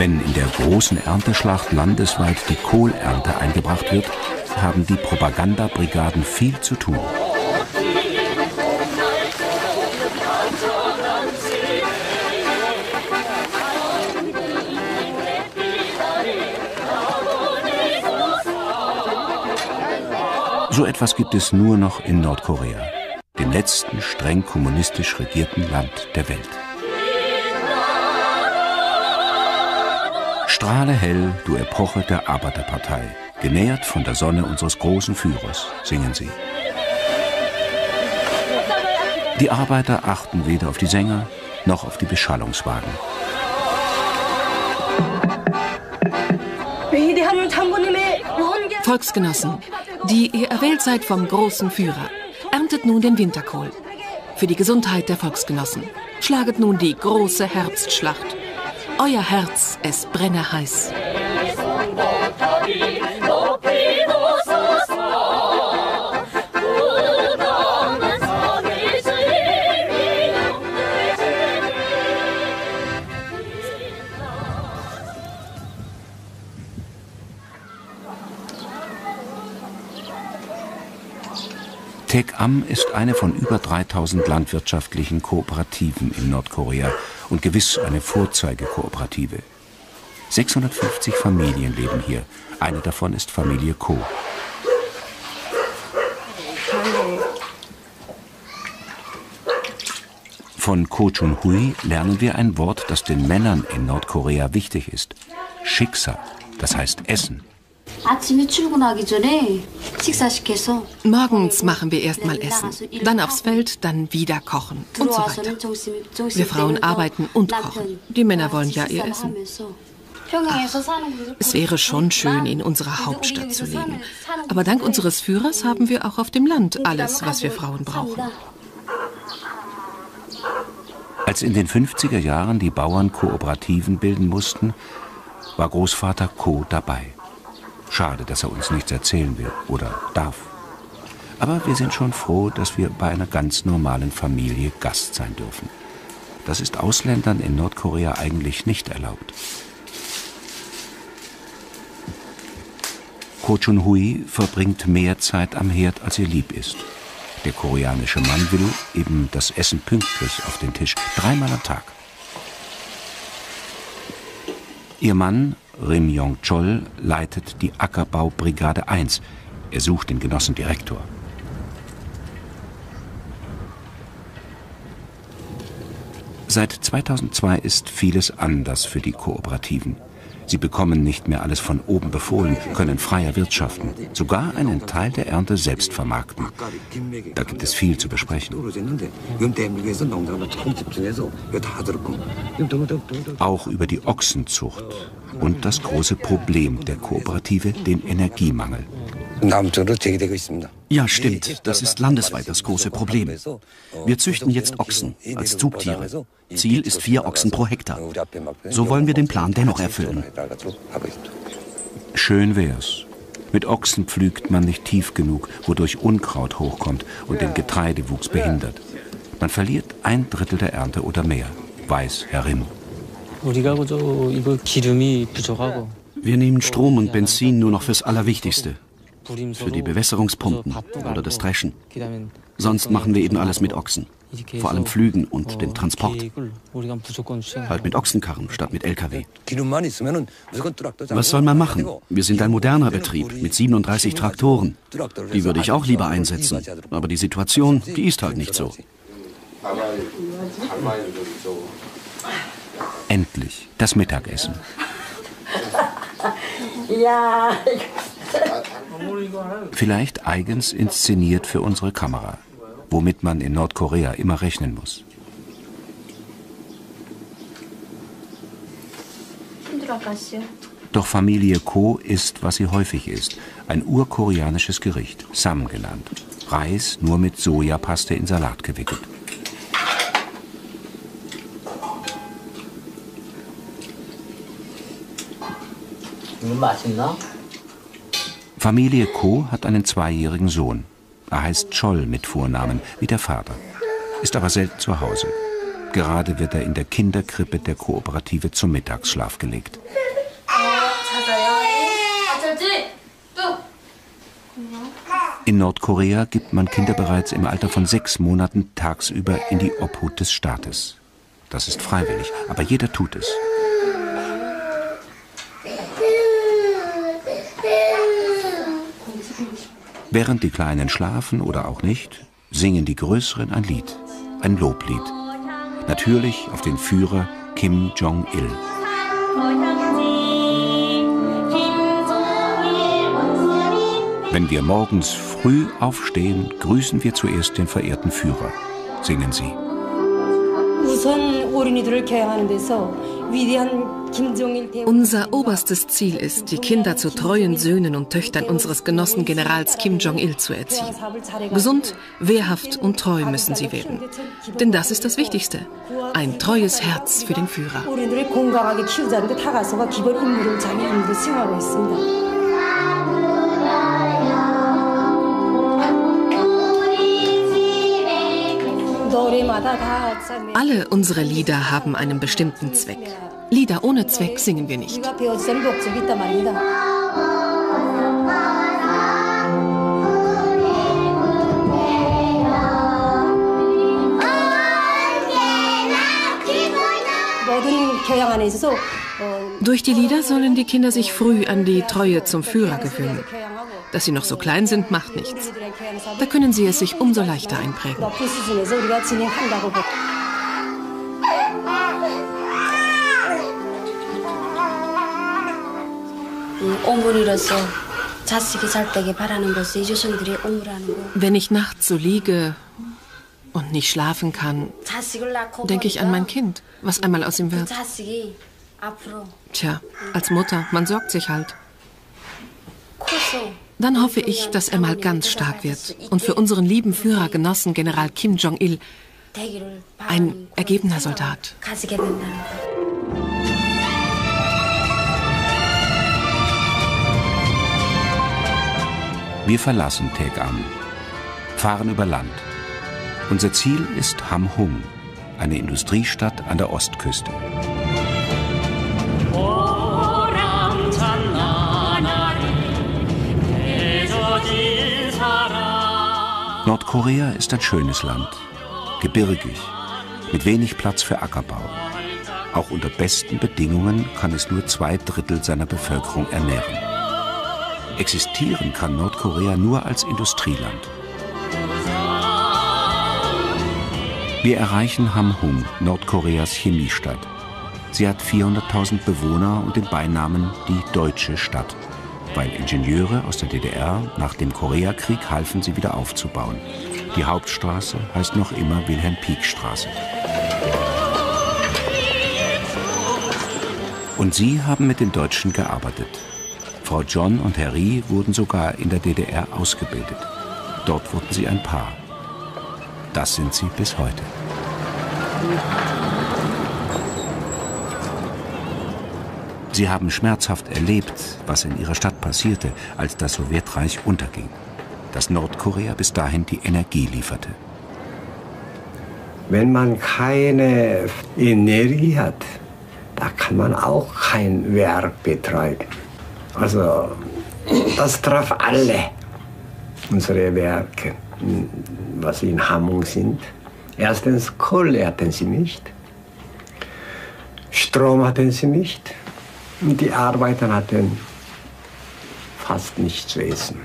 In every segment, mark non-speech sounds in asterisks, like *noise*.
Wenn in der großen Ernteschlacht landesweit die Kohlernte eingebracht wird, haben die Propagandabrigaden viel zu tun. So etwas gibt es nur noch in Nordkorea, dem letzten streng kommunistisch regierten Land der Welt. Strahle hell, du Epoche der Arbeiterpartei, genährt von der Sonne unseres großen Führers, singen sie. Die Arbeiter achten weder auf die Sänger noch auf die Beschallungswagen. Volksgenossen, die ihr erwählt seid vom großen Führer, erntet nun den Winterkohl. Für die Gesundheit der Volksgenossen. Schlaget nun die große Herbstschlacht. Euer Herz, es brenne heiß. Tek-Am ist eine von über 3000 landwirtschaftlichen Kooperativen in Nordkorea und gewiss eine Vorzeigekooperative. 650 Familien leben hier. Eine davon ist Familie Ko. Von Ko Chun-hui lernen wir ein Wort, das den Männern in Nordkorea wichtig ist. Schicksal, das heißt Essen. Morgens machen wir erstmal Essen, dann aufs Feld, dann wieder kochen und so weiter. Wir Frauen arbeiten und kochen. Die Männer wollen ja ihr Essen. Es wäre schon schön, in unserer Hauptstadt zu leben. Aber dank unseres Führers haben wir auch auf dem Land alles, was wir Frauen brauchen. Als in den 50er Jahren die Bauern Kooperativen bilden mussten, war Großvater Ko dabei. Schade, dass er uns nichts erzählen will oder darf. Aber wir sind schon froh, dass wir bei einer ganz normalen Familie Gast sein dürfen. Das ist Ausländern in Nordkorea eigentlich nicht erlaubt. Ko Chun-hui verbringt mehr Zeit am Herd, als ihr lieb ist. Der koreanische Mann will eben das Essen pünktlich auf den Tisch, dreimal am Tag. Ihr Mann, Rim Yong-chol, leitet die Ackerbaubrigade 1. Er sucht den Genossen Direktor. Seit 2002 ist vieles anders für die Kooperativen. Sie bekommen nicht mehr alles von oben befohlen, können freier wirtschaften, sogar einen Teil der Ernte selbst vermarkten. Da gibt es viel zu besprechen. Auch über die Ochsenzucht und das große Problem der Kooperative, den Energiemangel. Ja, stimmt. Das ist landesweit das große Problem. Wir züchten jetzt Ochsen als Zugtiere. Ziel ist vier Ochsen pro Hektar. So wollen wir den Plan dennoch erfüllen. Schön wär's. Mit Ochsen pflügt man nicht tief genug, wodurch Unkraut hochkommt und den Getreidewuchs behindert. Man verliert ein Drittel der Ernte oder mehr, weiß Herr Rimm. Wir nehmen Strom und Benzin nur noch fürs Allerwichtigste für die Bewässerungspumpen oder das Dreschen. Sonst machen wir eben alles mit Ochsen. Vor allem Flügen und den Transport. Halt mit Ochsenkarren statt mit Lkw. Was soll man machen? Wir sind ein moderner Betrieb mit 37 Traktoren. Die würde ich auch lieber einsetzen. Aber die Situation, die ist halt nicht so. Endlich das Mittagessen. Ja, *laughs* Vielleicht eigens inszeniert für unsere Kamera, womit man in Nordkorea immer rechnen muss. Doch Familie Ko ist, was sie häufig ist, ein urkoreanisches Gericht, Sam genannt. Reis nur mit Sojapaste in Salat gewickelt. Familie Ko hat einen zweijährigen Sohn. Er heißt Scholl mit Vornamen, wie der Vater, ist aber selten zu Hause. Gerade wird er in der Kinderkrippe der Kooperative zum Mittagsschlaf gelegt. In Nordkorea gibt man Kinder bereits im Alter von sechs Monaten tagsüber in die Obhut des Staates. Das ist freiwillig, aber jeder tut es. Während die Kleinen schlafen oder auch nicht, singen die Größeren ein Lied, ein Loblied. Natürlich auf den Führer Kim Jong-il. Wenn wir morgens früh aufstehen, grüßen wir zuerst den verehrten Führer, singen sie. Unser oberstes Ziel ist, die Kinder zu treuen Söhnen und Töchtern unseres Genossen Generals Kim Jong-il zu erziehen. Gesund, wehrhaft und treu müssen sie werden. Denn das ist das Wichtigste. Ein treues Herz für den Führer. Alle unsere Lieder haben einen bestimmten Zweck. Lieder ohne Zweck singen wir nicht. Durch die Lieder sollen die Kinder sich früh an die Treue zum Führer gewöhnen. Dass sie noch so klein sind, macht nichts. Da können sie es sich umso leichter einprägen. Wenn ich nachts so liege und nicht schlafen kann, denke ich an mein Kind, was einmal aus ihm wird. Tja, als Mutter, man sorgt sich halt. Dann hoffe ich, dass er mal ganz stark wird und für unseren lieben Führer Genossen General Kim Jong-il ein ergebener Soldat. Wir verlassen Tegam, fahren über Land. Unser Ziel ist Hamhung, eine Industriestadt an der Ostküste. Nordkorea ist ein schönes Land, gebirgig, mit wenig Platz für Ackerbau. Auch unter besten Bedingungen kann es nur zwei Drittel seiner Bevölkerung ernähren. Existieren kann Nordkorea nur als Industrieland. Wir erreichen Hamhung, Nordkoreas Chemiestadt. Sie hat 400.000 Bewohner und den Beinamen die deutsche Stadt, weil Ingenieure aus der DDR nach dem Koreakrieg halfen, sie wieder aufzubauen. Die Hauptstraße heißt noch immer Wilhelm-Pieck-Straße. Und sie haben mit den Deutschen gearbeitet. Frau John und Herr Rie wurden sogar in der DDR ausgebildet. Dort wurden sie ein Paar. Das sind sie bis heute. Sie haben schmerzhaft erlebt, was in ihrer Stadt passierte, als das Sowjetreich unterging, dass Nordkorea bis dahin die Energie lieferte. Wenn man keine Energie hat, da kann man auch kein Werk betreiben. Also das traf alle unsere Werke, was in Hammung sind. Erstens Kohle hatten sie nicht, Strom hatten sie nicht und die Arbeiter hatten fast nichts zu essen.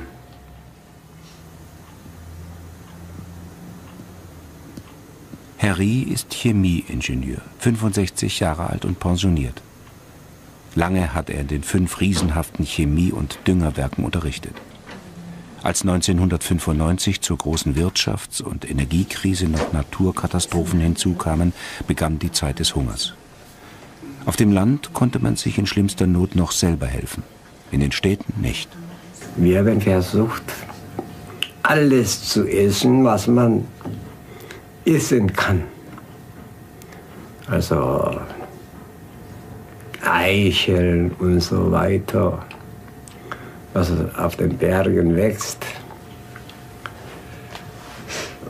Herr Rie ist Chemieingenieur, 65 Jahre alt und pensioniert. Lange hat er in den fünf riesenhaften Chemie- und Düngerwerken unterrichtet. Als 1995 zur großen Wirtschafts- und Energiekrise noch Naturkatastrophen hinzukamen, begann die Zeit des Hungers. Auf dem Land konnte man sich in schlimmster Not noch selber helfen, in den Städten nicht. Wir haben versucht, alles zu essen, was man essen kann. Also Eicheln und so weiter, was auf den Bergen wächst.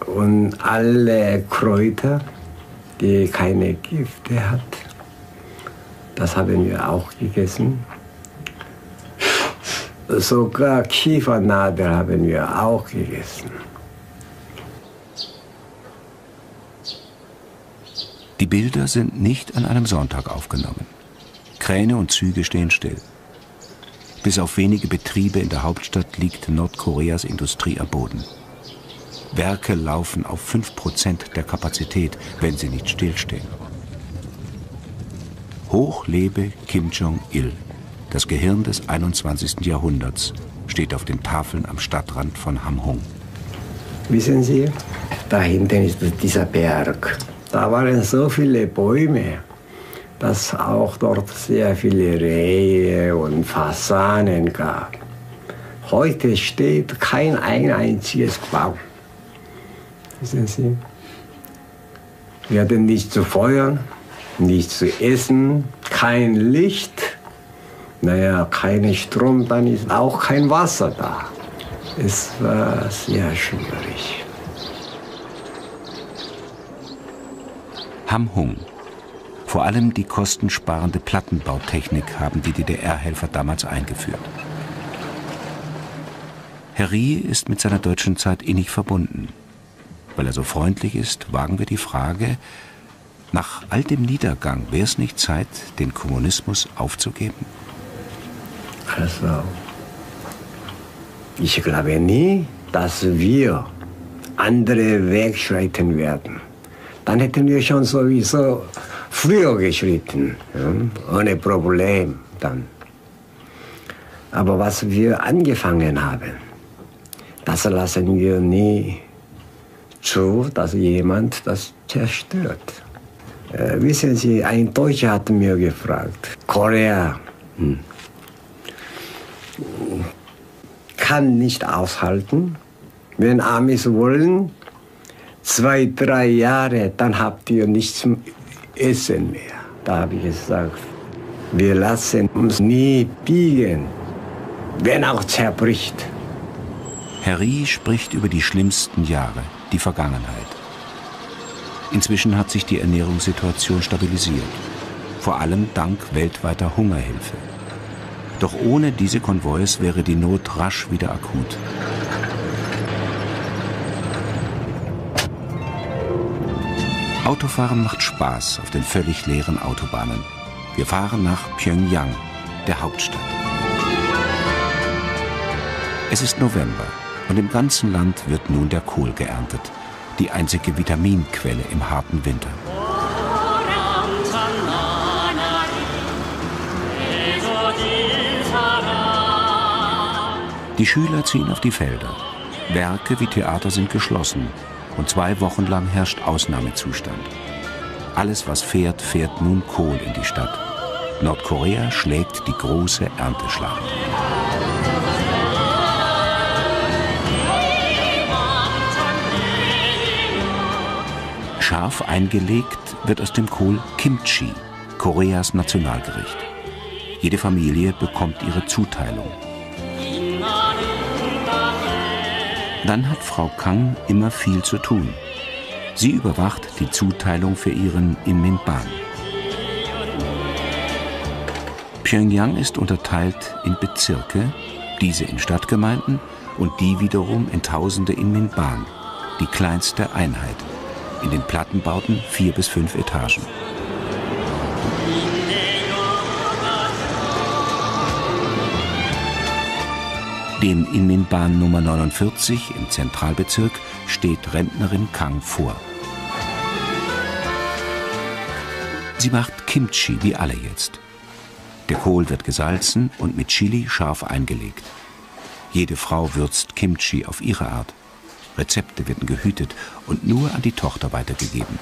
Und alle Kräuter, die keine Gifte hat. Das haben wir auch gegessen. Sogar Kiefernadel haben wir auch gegessen. Die Bilder sind nicht an einem Sonntag aufgenommen. Kräne und Züge stehen still. Bis auf wenige Betriebe in der Hauptstadt liegt Nordkoreas Industrie am Boden. Werke laufen auf 5% der Kapazität, wenn sie nicht stillstehen. Hoch lebe Kim Jong-il, das Gehirn des 21. Jahrhunderts, steht auf den Tafeln am Stadtrand von Hamhung. Wissen Sie, da hinten ist dieser Berg. Da waren so viele Bäume, dass auch dort sehr viele Rehe und Fasanen gab. Heute steht kein ein einziges Baum. Wissen Sie? Wir hatten nichts zu feuern, nichts zu essen, kein Licht, naja, kein Strom, dann ist auch kein Wasser da. Es war sehr schwierig. Hamhung. Vor allem die kostensparende Plattenbautechnik haben die DDR-Helfer damals eingeführt. Herr Rie ist mit seiner deutschen Zeit innig verbunden. Weil er so freundlich ist, wagen wir die Frage, nach all dem Niedergang wäre es nicht Zeit, den Kommunismus aufzugeben? Also, ich glaube nie, dass wir andere Weg schreiten werden. Dann hätten wir schon sowieso früher geschritten, ja, ohne Problem dann. Aber was wir angefangen haben, das lassen wir nie zu, dass jemand das zerstört. Äh, wissen Sie, ein Deutscher hat mir gefragt, Korea hm, kann nicht aushalten, wenn Amis wollen, zwei, drei Jahre, dann habt ihr nichts Essen mehr. Da habe ich gesagt, wir lassen uns nie biegen, wenn auch zerbricht. Herr Rie spricht über die schlimmsten Jahre, die Vergangenheit. Inzwischen hat sich die Ernährungssituation stabilisiert, vor allem dank weltweiter Hungerhilfe. Doch ohne diese Konvois wäre die Not rasch wieder akut. Autofahren macht Spaß auf den völlig leeren Autobahnen. Wir fahren nach Pyongyang, der Hauptstadt. Es ist November und im ganzen Land wird nun der Kohl geerntet, die einzige Vitaminquelle im harten Winter. Die Schüler ziehen auf die Felder. Werke wie Theater sind geschlossen und zwei Wochen lang herrscht Ausnahmezustand. Alles, was fährt, fährt nun Kohl in die Stadt. Nordkorea schlägt die große Ernteschlacht. Scharf eingelegt wird aus dem Kohl Kimchi, Koreas Nationalgericht. Jede Familie bekommt ihre Zuteilung. Dann hat Frau Kang immer viel zu tun. Sie überwacht die Zuteilung für ihren Inminban. Pyongyang ist unterteilt in Bezirke, diese in Stadtgemeinden und die wiederum in Tausende Inminban, die kleinste Einheit. In den Plattenbauten vier bis fünf Etagen. Dem Inminbahn Nummer 49 im Zentralbezirk steht Rentnerin Kang vor. Sie macht Kimchi wie alle jetzt. Der Kohl wird gesalzen und mit Chili scharf eingelegt. Jede Frau würzt Kimchi auf ihre Art. Rezepte werden gehütet und nur an die Tochter weitergegeben.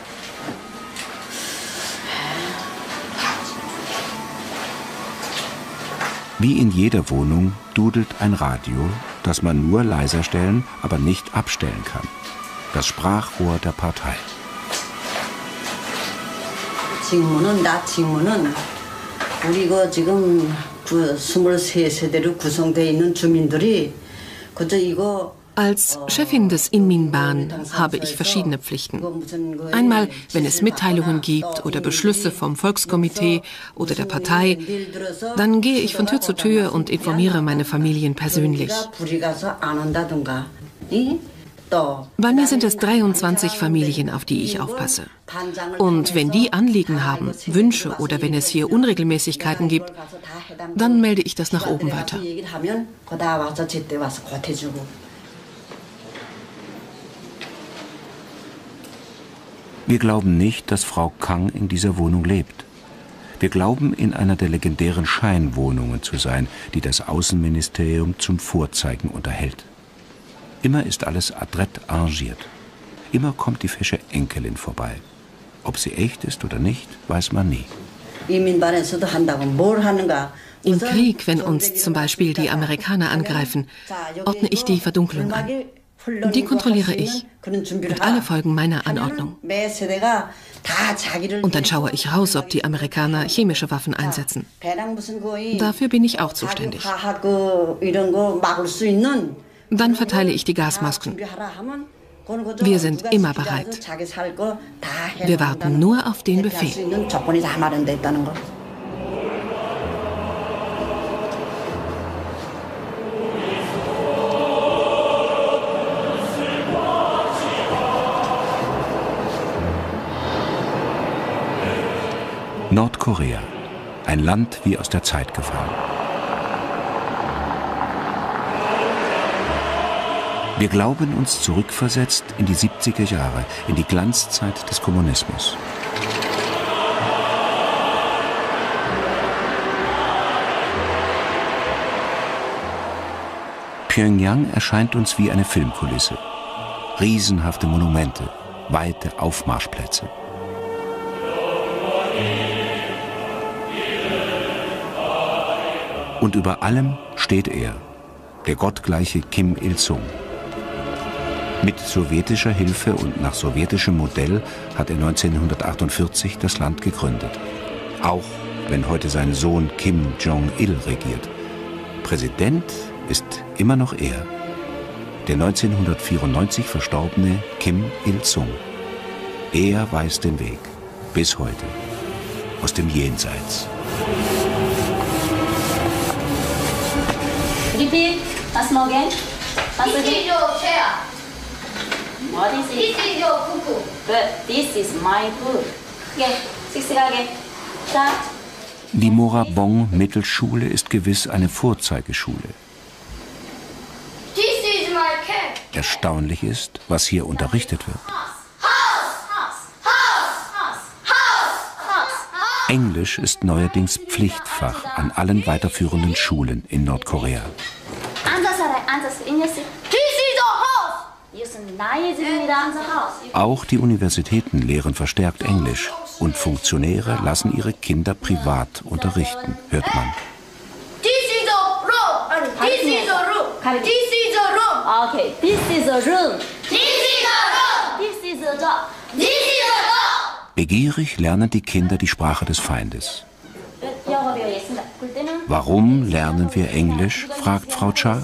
Wie in jeder Wohnung dudelt ein Radio, das man nur leiser stellen, aber nicht abstellen kann. Das Sprachrohr der Partei. 직무는 나 직무는 우리 그 지금 그 23세대로 구성되어 있는 주민들이 그저 이거 als Chefin des Inminbahn habe ich verschiedene Pflichten. Einmal, wenn es Mitteilungen gibt oder Beschlüsse vom Volkskomitee oder der Partei, dann gehe ich von Tür zu Tür und informiere meine Familien persönlich. Bei mir sind es 23 Familien, auf die ich aufpasse. Und wenn die Anliegen haben, Wünsche oder wenn es hier Unregelmäßigkeiten gibt, dann melde ich das nach oben weiter. Wir glauben nicht, dass Frau Kang in dieser Wohnung lebt. Wir glauben, in einer der legendären Scheinwohnungen zu sein, die das Außenministerium zum Vorzeigen unterhält. Immer ist alles adrett arrangiert. Immer kommt die fesche Enkelin vorbei. Ob sie echt ist oder nicht, weiß man nie. Im Krieg, wenn uns zum Beispiel die Amerikaner angreifen, ordne ich die Verdunklung an. Die kontrolliere ich. Und alle folgen meiner Anordnung. Und dann schaue ich raus, ob die Amerikaner chemische Waffen einsetzen. Dafür bin ich auch zuständig. Dann verteile ich die Gasmasken. Wir sind immer bereit. Wir warten nur auf den Befehl. Nordkorea. Ein Land wie aus der Zeit gefallen. Wir glauben uns zurückversetzt in die 70er Jahre, in die Glanzzeit des Kommunismus. Pyongyang erscheint uns wie eine Filmkulisse. Riesenhafte Monumente, weite Aufmarschplätze. Und über allem steht er, der gottgleiche Kim Il-sung. Mit sowjetischer Hilfe und nach sowjetischem Modell hat er 1948 das Land gegründet. Auch wenn heute sein Sohn Kim Jong-il regiert. Präsident ist immer noch er, der 1994 verstorbene Kim Il-sung. Er weiß den Weg, bis heute, aus dem Jenseits. Once more again. Once this is your chair. What is it? This is your cuckoo. Good. This is my food. Okay. Sixty again. Start. Die Morabong Mittelschule ist gewiss eine Vorzeigeschule. Erstaunlich ist, was hier unterrichtet wird. Englisch ist neuerdings Pflichtfach an allen weiterführenden Schulen in Nordkorea. Auch die Universitäten lehren verstärkt Englisch und Funktionäre lassen ihre Kinder privat unterrichten, hört man. This is a room. This is a room. This is a room. Okay, this is a room. This is a room. This is a door. This is a door. Begierig lernen die Kinder die Sprache des Feindes. Warum lernen wir Englisch? fragt Frau Cha.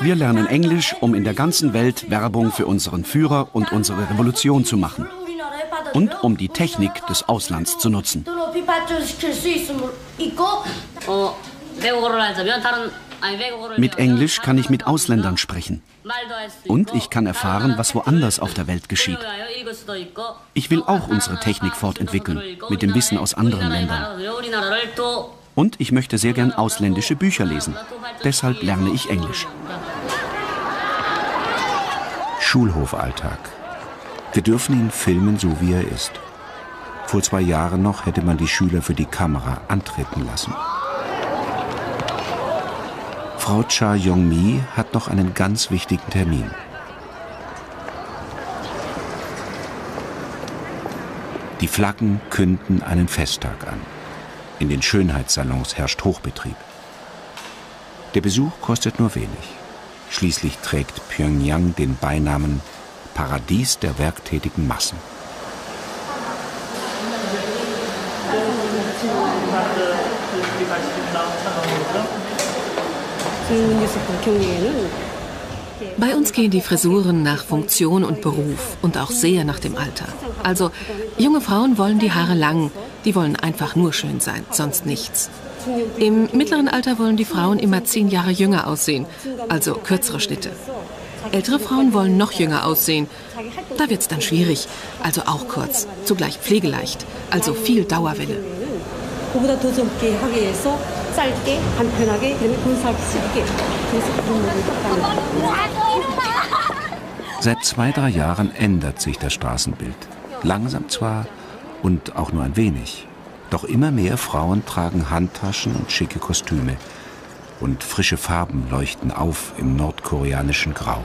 Wir lernen Englisch, um in der ganzen Welt Werbung für unseren Führer und unsere Revolution zu machen. Und um die Technik des Auslands zu nutzen. Mit Englisch kann ich mit Ausländern sprechen. Und ich kann erfahren, was woanders auf der Welt geschieht. Ich will auch unsere Technik fortentwickeln, mit dem Wissen aus anderen Ländern. Und ich möchte sehr gern ausländische Bücher lesen. Deshalb lerne ich Englisch. Schulhofalltag. Wir dürfen ihn filmen, so wie er ist. Vor zwei Jahren noch hätte man die Schüler für die Kamera antreten lassen. Frau Cha Yong-mi hat noch einen ganz wichtigen Termin. Die Flaggen künden einen Festtag an. In den Schönheitssalons herrscht Hochbetrieb. Der Besuch kostet nur wenig. Schließlich trägt Pyongyang den Beinamen Paradies der werktätigen Massen. Bei uns gehen die Frisuren nach Funktion und Beruf und auch sehr nach dem Alter. Also, junge Frauen wollen die Haare lang, die wollen einfach nur schön sein, sonst nichts. Im mittleren Alter wollen die Frauen immer zehn Jahre jünger aussehen, also kürzere Schnitte. Ältere Frauen wollen noch jünger aussehen. Da wird es dann schwierig, also auch kurz, zugleich pflegeleicht, also viel Dauerwelle. Seit zwei, drei Jahren ändert sich das Straßenbild. Langsam zwar und auch nur ein wenig. Doch immer mehr Frauen tragen Handtaschen und schicke Kostüme. Und frische Farben leuchten auf im nordkoreanischen Grau.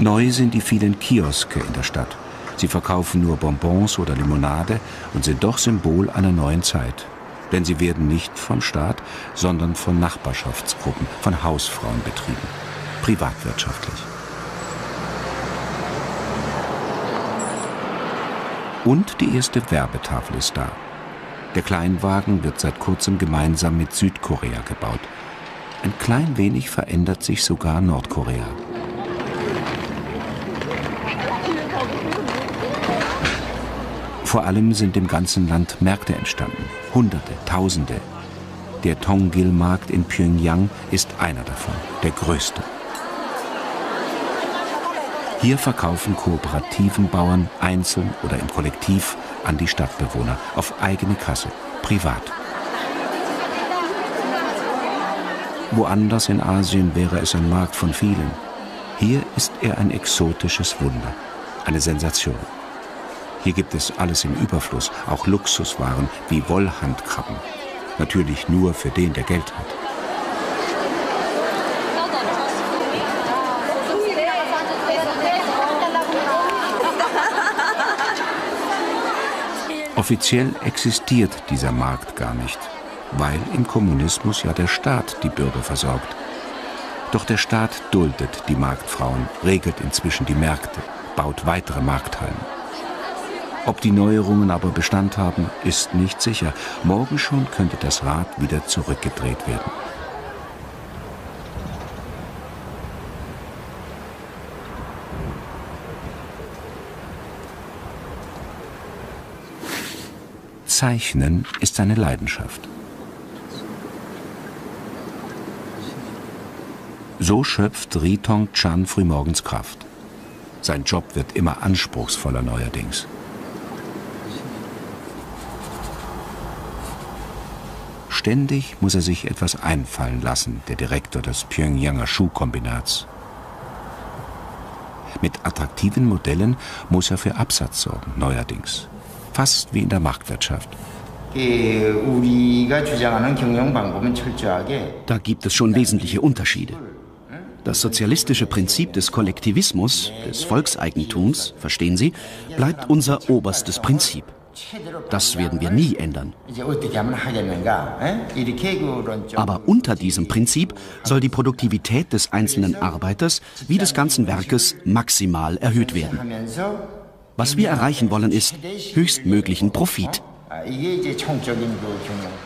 Neu sind die vielen Kioske in der Stadt. Sie verkaufen nur Bonbons oder Limonade und sind doch Symbol einer neuen Zeit. Denn sie werden nicht vom Staat, sondern von Nachbarschaftsgruppen, von Hausfrauen betrieben. Privatwirtschaftlich. Und die erste Werbetafel ist da. Der Kleinwagen wird seit kurzem gemeinsam mit Südkorea gebaut. Ein klein wenig verändert sich sogar Nordkorea. Vor allem sind im ganzen Land Märkte entstanden. Hunderte, Tausende. Der Tonggil-Markt in Pyongyang ist einer davon, der größte. Hier verkaufen kooperativen Bauern einzeln oder im Kollektiv an die Stadtbewohner auf eigene Kasse, privat. Woanders in Asien wäre es ein Markt von vielen. Hier ist er ein exotisches Wunder, eine Sensation. Hier gibt es alles im Überfluss, auch Luxuswaren wie Wollhandkrabben. Natürlich nur für den, der Geld hat. Offiziell existiert dieser Markt gar nicht, weil im Kommunismus ja der Staat die Bürger versorgt. Doch der Staat duldet die Marktfrauen, regelt inzwischen die Märkte, baut weitere Markthallen. Ob die Neuerungen aber Bestand haben, ist nicht sicher. Morgen schon könnte das Rad wieder zurückgedreht werden. Zeichnen ist seine Leidenschaft. So schöpft Ritong Chan frühmorgens Kraft. Sein Job wird immer anspruchsvoller neuerdings. Ständig muss er sich etwas einfallen lassen, der Direktor des Pyongyanger Schuhkombinats. Mit attraktiven Modellen muss er für Absatz sorgen, neuerdings. Fast wie in der Marktwirtschaft. Da gibt es schon wesentliche Unterschiede. Das sozialistische Prinzip des Kollektivismus, des Volkseigentums, verstehen Sie, bleibt unser oberstes Prinzip. Das werden wir nie ändern. Aber unter diesem Prinzip soll die Produktivität des einzelnen Arbeiters wie des ganzen Werkes maximal erhöht werden. Was wir erreichen wollen, ist höchstmöglichen Profit.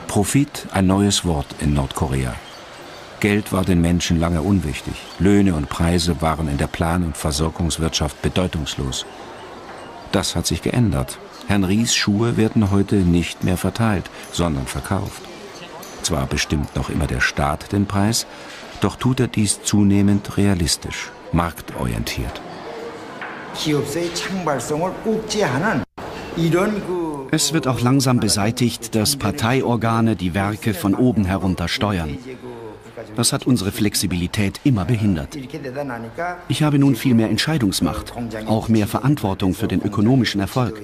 Profit, ein neues Wort in Nordkorea. Geld war den Menschen lange unwichtig. Löhne und Preise waren in der Plan- und Versorgungswirtschaft bedeutungslos. Das hat sich geändert. Herrn Ries Schuhe werden heute nicht mehr verteilt, sondern verkauft. Zwar bestimmt noch immer der Staat den Preis, doch tut er dies zunehmend realistisch, marktorientiert. Es wird auch langsam beseitigt, dass Parteiorgane die Werke von oben herunter steuern. Das hat unsere Flexibilität immer behindert. Ich habe nun viel mehr Entscheidungsmacht, auch mehr Verantwortung für den ökonomischen Erfolg.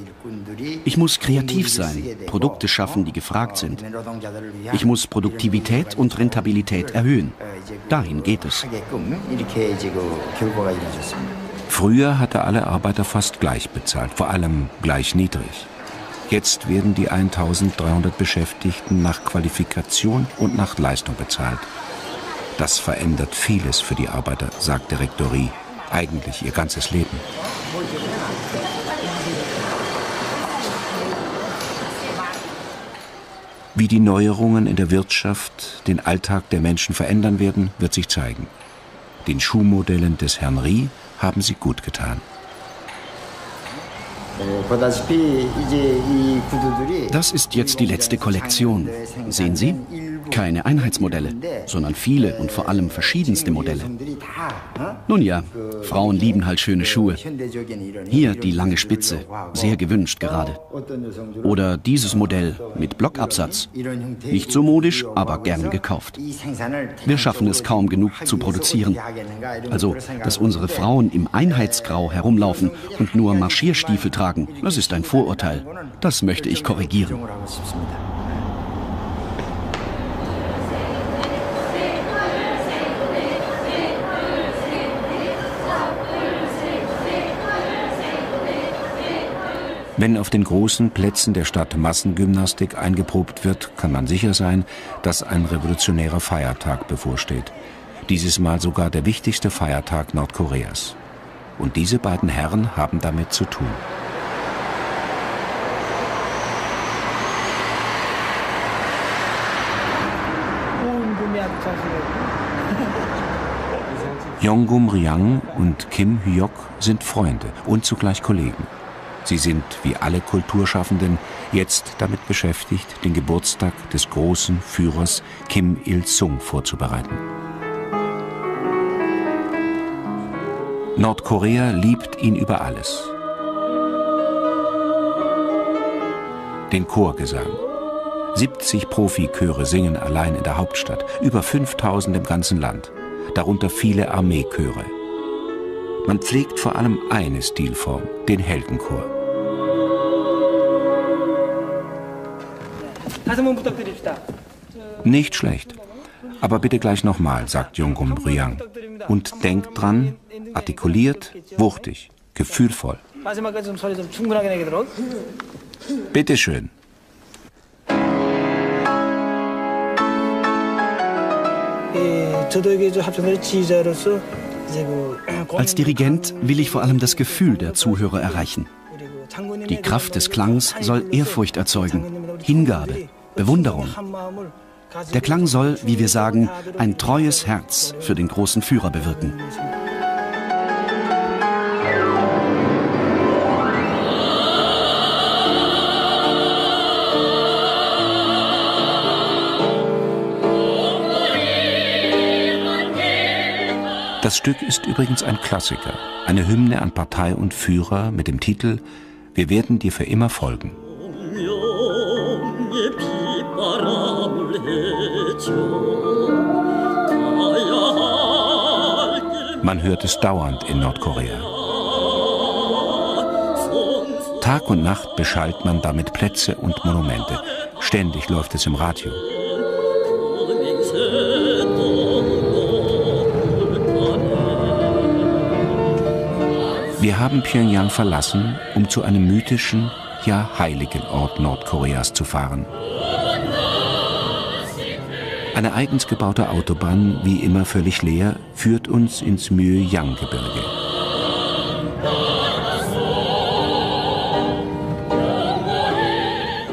Ich muss kreativ sein, Produkte schaffen, die gefragt sind. Ich muss Produktivität und Rentabilität erhöhen. Dahin geht es. Früher hatte alle Arbeiter fast gleich bezahlt, vor allem gleich niedrig. Jetzt werden die 1300 Beschäftigten nach Qualifikation und nach Leistung bezahlt. Das verändert vieles für die Arbeiter, sagt Direktorie, eigentlich ihr ganzes Leben. Wie die Neuerungen in der Wirtschaft den Alltag der Menschen verändern werden, wird sich zeigen. Den Schuhmodellen des Herrn Rie haben sie gut getan. Das ist jetzt die letzte Kollektion. Sehen Sie? Keine Einheitsmodelle, sondern viele und vor allem verschiedenste Modelle. Nun ja, Frauen lieben halt schöne Schuhe. Hier die lange Spitze, sehr gewünscht gerade. Oder dieses Modell mit Blockabsatz. Nicht so modisch, aber gern gekauft. Wir schaffen es kaum genug zu produzieren. Also, dass unsere Frauen im Einheitsgrau herumlaufen und nur Marschierstiefel tragen, das ist ein Vorurteil. Das möchte ich korrigieren. Wenn auf den großen Plätzen der Stadt Massengymnastik eingeprobt wird, kann man sicher sein, dass ein revolutionärer Feiertag bevorsteht. Dieses Mal sogar der wichtigste Feiertag Nordkoreas. Und diese beiden Herren haben damit zu tun. *laughs* Yonggum Ryang und Kim Hyok sind Freunde und zugleich Kollegen. Sie sind, wie alle Kulturschaffenden, jetzt damit beschäftigt, den Geburtstag des großen Führers Kim Il-sung vorzubereiten. Nordkorea liebt ihn über alles. Den Chorgesang. 70 Profichöre singen allein in der Hauptstadt, über 5000 im ganzen Land, darunter viele Armeechöre. Man pflegt vor allem eine Stilform, den Heldenchor. Nicht schlecht. Aber bitte gleich nochmal, sagt Jungum Ryang. Und denkt dran, artikuliert, wuchtig, gefühlvoll. Bitte schön. Als Dirigent will ich vor allem das Gefühl der Zuhörer erreichen. Die Kraft des Klangs soll Ehrfurcht erzeugen, Hingabe, Bewunderung. Der Klang soll, wie wir sagen, ein treues Herz für den großen Führer bewirken. Das Stück ist übrigens ein Klassiker, eine Hymne an Partei und Führer mit dem Titel Wir werden dir für immer folgen. Man hört es dauernd in Nordkorea. Tag und Nacht beschallt man damit Plätze und Monumente. Ständig läuft es im Radio. Wir haben Pyongyang verlassen, um zu einem mythischen, ja heiligen Ort Nordkoreas zu fahren. Eine eigens gebaute Autobahn, wie immer völlig leer, führt uns ins Myeoyang-Gebirge.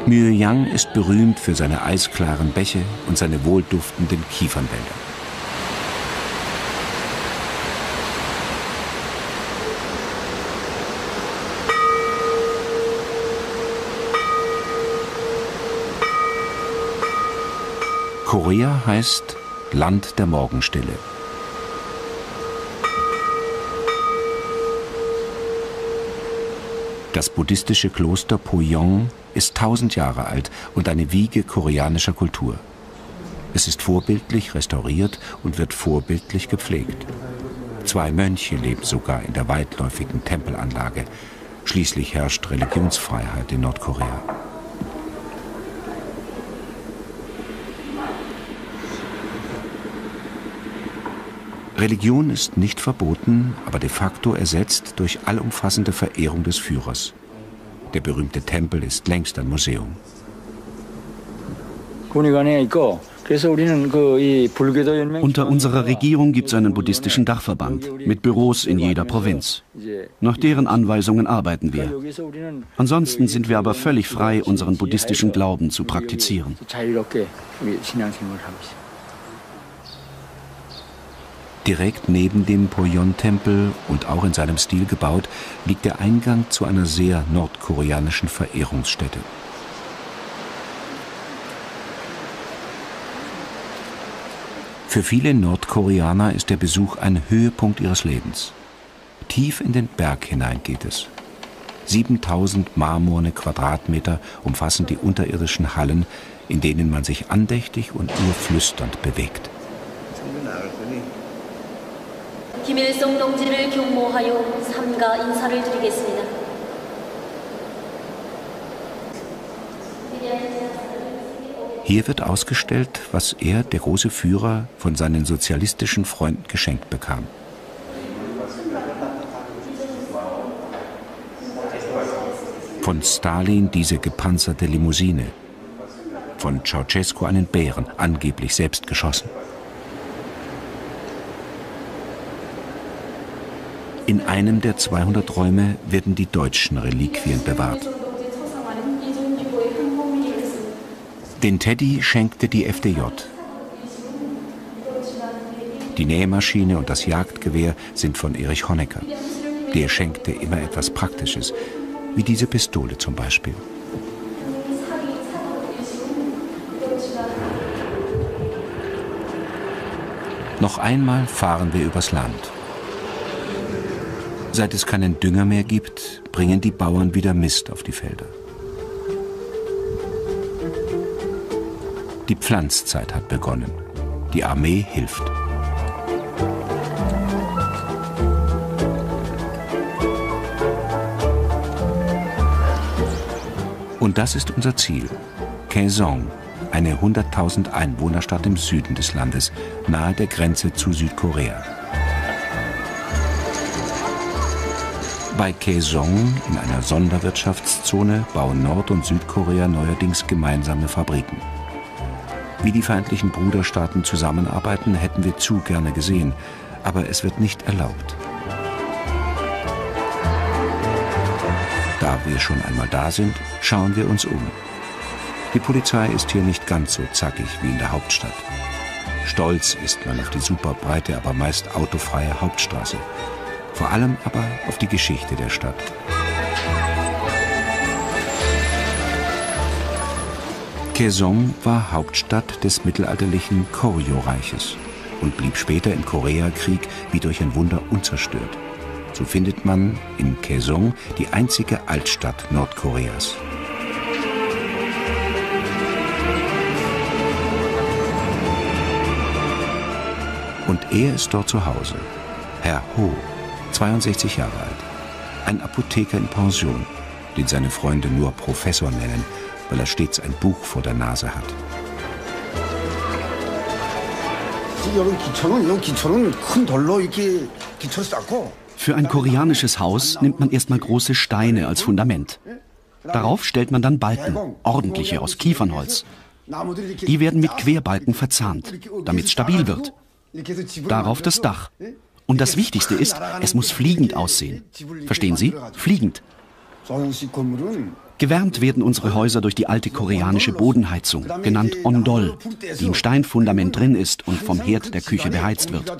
Myeoyang ist berühmt für seine eisklaren Bäche und seine wohlduftenden Kiefernwälder. Korea heißt Land der Morgenstille. Das buddhistische Kloster Poyong ist tausend Jahre alt und eine Wiege koreanischer Kultur. Es ist vorbildlich restauriert und wird vorbildlich gepflegt. Zwei Mönche leben sogar in der weitläufigen Tempelanlage. Schließlich herrscht Religionsfreiheit in Nordkorea. Religion ist nicht verboten, aber de facto ersetzt durch allumfassende Verehrung des Führers. Der berühmte Tempel ist längst ein Museum. Unter unserer Regierung gibt es einen buddhistischen Dachverband mit Büros in jeder Provinz. Nach deren Anweisungen arbeiten wir. Ansonsten sind wir aber völlig frei, unseren buddhistischen Glauben zu praktizieren. Direkt neben dem Poyon-Tempel und auch in seinem Stil gebaut, liegt der Eingang zu einer sehr nordkoreanischen Verehrungsstätte. Für viele Nordkoreaner ist der Besuch ein Höhepunkt ihres Lebens. Tief in den Berg hinein geht es. 7000 marmorne Quadratmeter umfassen die unterirdischen Hallen, in denen man sich andächtig und nur flüsternd bewegt. 김일성 동지를 경모하여 삼가 인사를 드리겠습니다. Hier wird ausgestellt, was er, der große Führer, von seinen sozialistischen Freunden geschenkt bekam. Von Stalin diese gepanzerte Limousine. Von Ceausescu einen Bären, angeblich selbst geschossen. In einem der 200 Räume werden die deutschen Reliquien bewahrt. Den Teddy schenkte die FDJ. Die Nähmaschine und das Jagdgewehr sind von Erich Honecker. Der schenkte immer etwas Praktisches, wie diese Pistole zum Beispiel. Noch einmal fahren wir übers Land. Seit es keinen Dünger mehr gibt, bringen die Bauern wieder Mist auf die Felder. Die Pflanzzeit hat begonnen. Die Armee hilft. Und das ist unser Ziel. Kaesong, eine 100.000 Einwohnerstadt im Süden des Landes, nahe der Grenze zu Südkorea. Bei Kaesong, in einer Sonderwirtschaftszone, bauen Nord- und Südkorea neuerdings gemeinsame Fabriken. Wie die feindlichen Bruderstaaten zusammenarbeiten, hätten wir zu gerne gesehen, aber es wird nicht erlaubt. Da wir schon einmal da sind, schauen wir uns um. Die Polizei ist hier nicht ganz so zackig wie in der Hauptstadt. Stolz ist man auf die superbreite, aber meist autofreie Hauptstraße. Vor allem aber auf die Geschichte der Stadt. Kaesong war Hauptstadt des mittelalterlichen Koryo-Reiches und blieb später im Koreakrieg wie durch ein Wunder unzerstört. So findet man in Kaesong die einzige Altstadt Nordkoreas. Und er ist dort zu Hause. Herr Ho, 62 Jahre alt. Ein Apotheker in Pension, den seine Freunde nur Professor nennen weil er stets ein Buch vor der Nase hat. Für ein koreanisches Haus nimmt man erstmal große Steine als Fundament. Darauf stellt man dann Balken, ordentliche aus Kiefernholz. Die werden mit Querbalken verzahnt, damit es stabil wird. Darauf das Dach. Und das Wichtigste ist, es muss fliegend aussehen. Verstehen Sie? Fliegend. Gewärmt werden unsere Häuser durch die alte koreanische Bodenheizung, genannt Ondol, die im Steinfundament drin ist und vom Herd der Küche beheizt wird.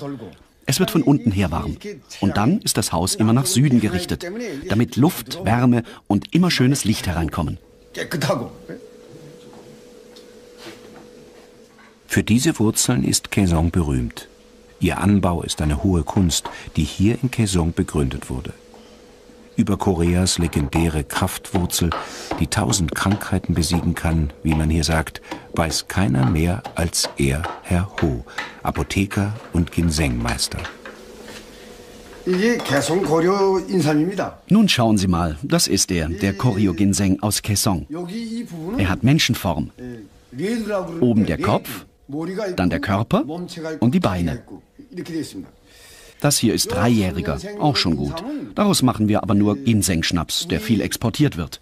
Es wird von unten her warm. Und dann ist das Haus immer nach Süden gerichtet, damit Luft, Wärme und immer schönes Licht hereinkommen. Für diese Wurzeln ist Kaesong berühmt. Ihr Anbau ist eine hohe Kunst, die hier in Kaesong begründet wurde über Koreas legendäre Kraftwurzel, die tausend Krankheiten besiegen kann, wie man hier sagt, weiß keiner mehr als er, Herr Ho, Apotheker und Ginsengmeister. Nun schauen Sie mal, das ist er, der Koryo Ginseng aus Kaesong. Er hat Menschenform. Oben der Kopf, dann der Körper und die Beine. Das hier ist dreijähriger, auch schon gut. Daraus machen wir aber nur Ginseng-Schnaps, der viel exportiert wird.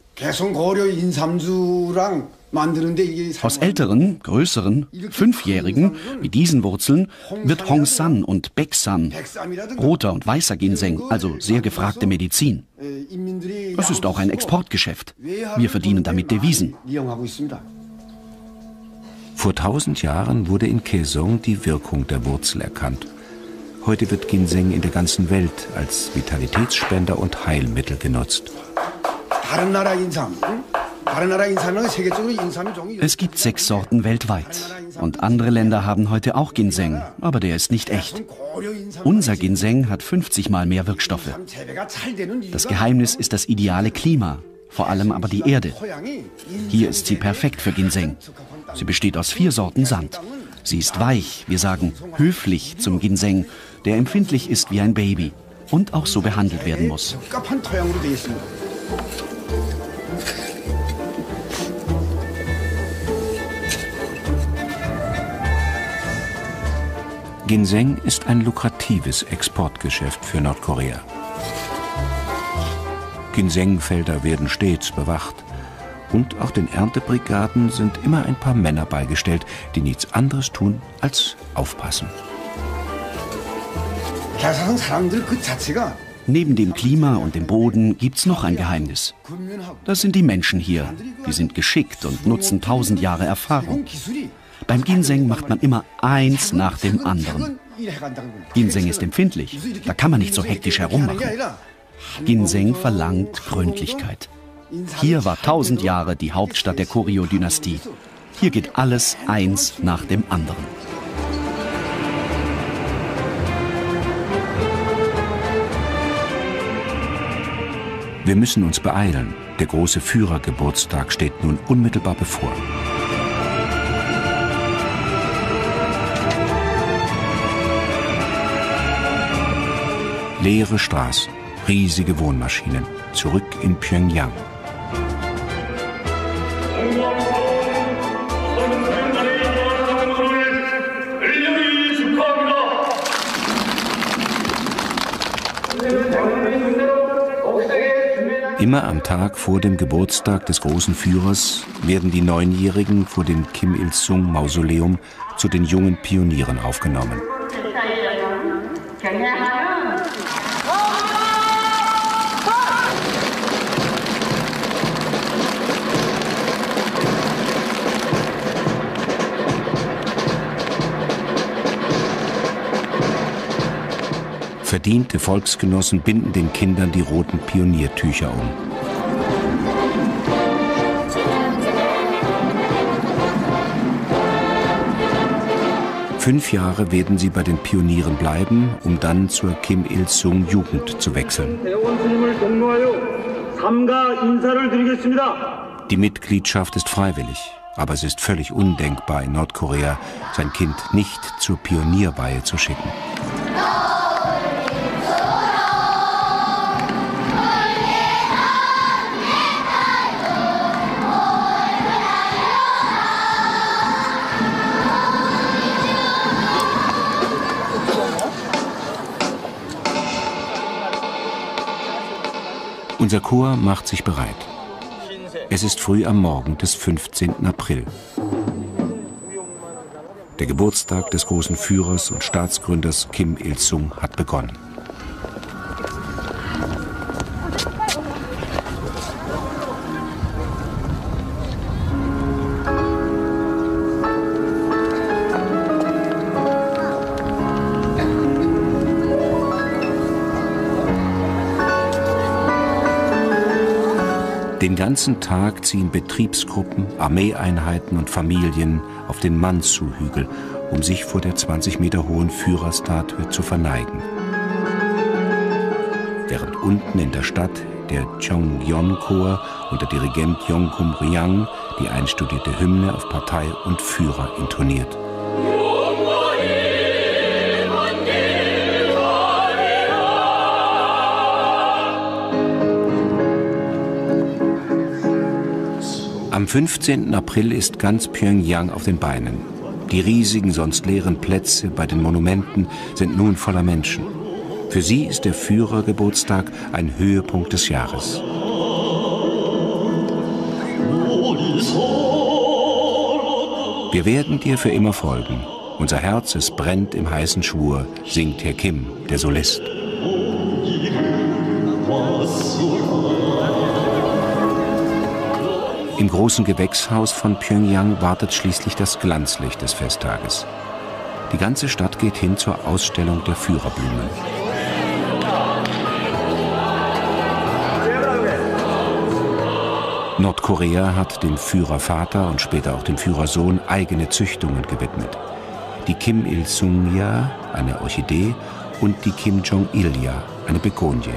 Aus älteren, größeren, fünfjährigen, wie diesen Wurzeln, wird Hongsan und Beksan, roter und weißer Ginseng, also sehr gefragte Medizin. Es ist auch ein Exportgeschäft. Wir verdienen damit Devisen. Vor tausend Jahren wurde in Kaesong die Wirkung der Wurzel erkannt. Heute wird Ginseng in der ganzen Welt als Vitalitätsspender und Heilmittel genutzt. Es gibt sechs Sorten weltweit. Und andere Länder haben heute auch Ginseng, aber der ist nicht echt. Unser Ginseng hat 50 mal mehr Wirkstoffe. Das Geheimnis ist das ideale Klima, vor allem aber die Erde. Hier ist sie perfekt für Ginseng. Sie besteht aus vier Sorten Sand. Sie ist weich, wir sagen höflich zum Ginseng, der empfindlich ist wie ein Baby und auch so behandelt werden muss. Ginseng ist ein lukratives Exportgeschäft für Nordkorea. Ginsengfelder werden stets bewacht. Und auch den Erntebrigaden sind immer ein paar Männer beigestellt, die nichts anderes tun als aufpassen. Neben dem Klima und dem Boden gibt's noch ein Geheimnis. Das sind die Menschen hier. Die sind geschickt und nutzen tausend Jahre Erfahrung. Beim Ginseng macht man immer eins nach dem anderen. Ginseng ist empfindlich, da kann man nicht so hektisch herummachen. Ginseng verlangt Gründlichkeit. Hier war tausend Jahre die Hauptstadt der Koryo-Dynastie. Hier geht alles eins nach dem anderen. Wir müssen uns beeilen. Der große Führergeburtstag steht nun unmittelbar bevor. Leere Straßen, riesige Wohnmaschinen, zurück in Pyongyang. Immer am Tag vor dem Geburtstag des großen Führers werden die Neunjährigen vor dem Kim Il-sung-Mausoleum zu den jungen Pionieren aufgenommen. Verdiente Volksgenossen binden den Kindern die roten Pioniertücher um. Fünf Jahre werden sie bei den Pionieren bleiben, um dann zur Kim Il-sung Jugend zu wechseln. Die Mitgliedschaft ist freiwillig, aber es ist völlig undenkbar in Nordkorea, sein Kind nicht zur Pionierweihe zu schicken. Unser Chor macht sich bereit. Es ist früh am Morgen des 15. April. Der Geburtstag des großen Führers und Staatsgründers Kim Il-sung hat begonnen. Den ganzen Tag ziehen Betriebsgruppen, Armeeeinheiten und Familien auf den Mansu-Hügel, um sich vor der 20 Meter hohen Führerstatue zu verneigen. Während unten in der Stadt der Chongyon-Chor und der Dirigent Yongkum Ryang die einstudierte Hymne auf Partei und Führer intoniert. 15. April ist ganz Pyongyang auf den Beinen. Die riesigen, sonst leeren Plätze bei den Monumenten sind nun voller Menschen. Für sie ist der Führergeburtstag ein Höhepunkt des Jahres. Wir werden dir für immer folgen. Unser Herz, es brennt im heißen Schwur, singt Herr Kim, der Solist. Großen Gewächshaus von Pyongyang wartet schließlich das Glanzlicht des Festtages. Die ganze Stadt geht hin zur Ausstellung der Führerblumen. Nordkorea hat dem Führervater und später auch dem Führersohn eigene Züchtungen gewidmet. Die Kim Il-sung-ja, eine Orchidee, und die Kim Jong-il-ja, eine Begonie.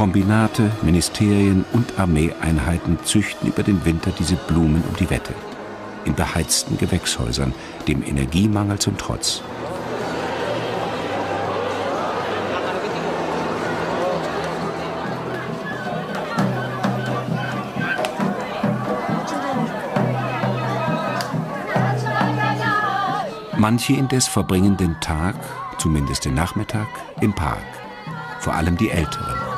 Kombinate, Ministerien und Armeeeinheiten züchten über den Winter diese Blumen um die Wette. In beheizten Gewächshäusern, dem Energiemangel zum Trotz. Manche indes verbringen den Tag, zumindest den Nachmittag, im Park. Vor allem die Älteren.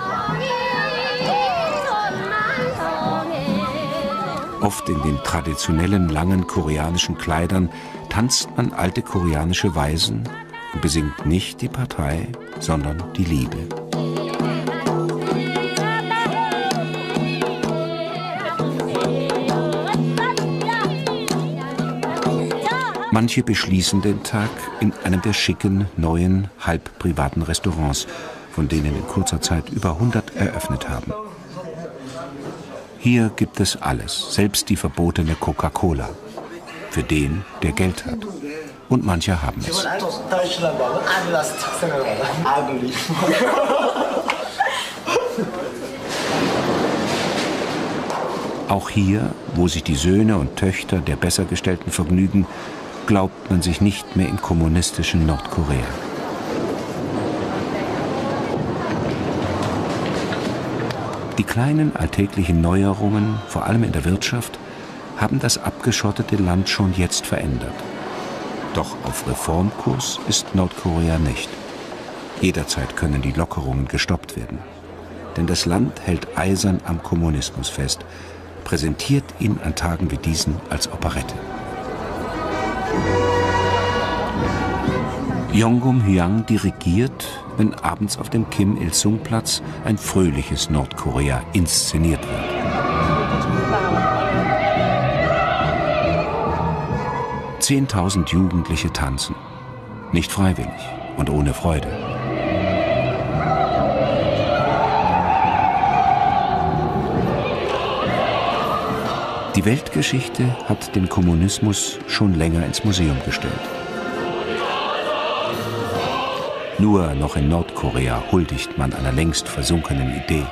Oft in den traditionellen langen koreanischen Kleidern tanzt man alte koreanische Weisen und besingt nicht die Partei, sondern die Liebe. Manche beschließen den Tag in einem der schicken, neuen, halb privaten Restaurants, von denen in kurzer Zeit über 100 eröffnet haben. Hier gibt es alles, selbst die verbotene Coca-Cola. Für den, der Geld hat. Und manche haben es. *laughs* Auch hier, wo sich die Söhne und Töchter der Bessergestellten vergnügen, glaubt man sich nicht mehr im kommunistischen Nordkorea. Die kleinen alltäglichen Neuerungen, vor allem in der Wirtschaft, haben das abgeschottete Land schon jetzt verändert. Doch auf Reformkurs ist Nordkorea nicht. Jederzeit können die Lockerungen gestoppt werden. Denn das Land hält eisern am Kommunismus fest, präsentiert ihn an Tagen wie diesen als Operette. Yongum Hyang dirigiert, wenn abends auf dem Kim Il-sung-Platz ein fröhliches Nordkorea inszeniert wird. Zehntausend Jugendliche tanzen, nicht freiwillig und ohne Freude. Die Weltgeschichte hat den Kommunismus schon länger ins Museum gestellt. Nur noch in Nordkorea huldigt man einer längst versunkenen Idee.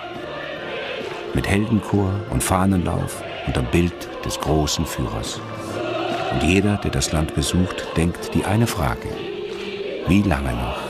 Mit Heldenchor und Fahnenlauf unterm Bild des großen Führers. Und jeder, der das Land besucht, denkt die eine Frage. Wie lange noch?